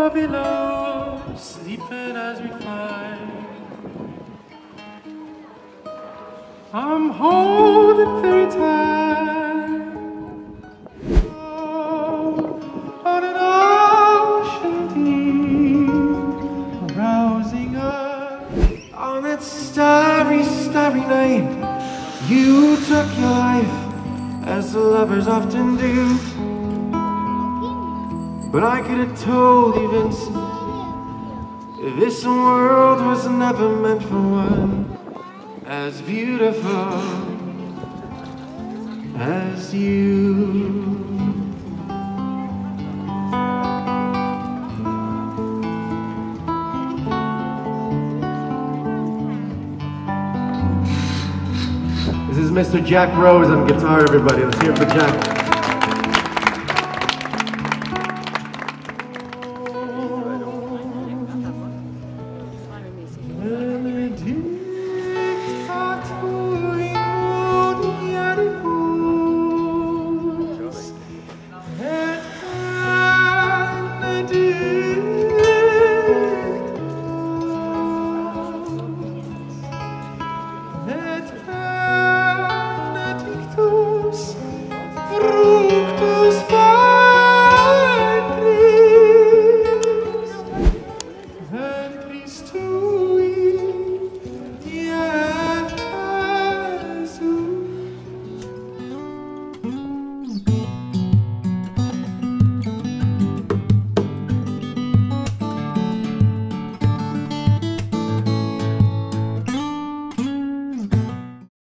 Far, below, sleeping as we fly. I'm holding very tight. Oh, on an ocean deep, rousing up on that starry, starry night. You took your life as lovers often do. But I could have told you, Vincent, this world was never meant for one as beautiful as you. This is Mr. Jack Rose on guitar, everybody. Let's hear it for Jack.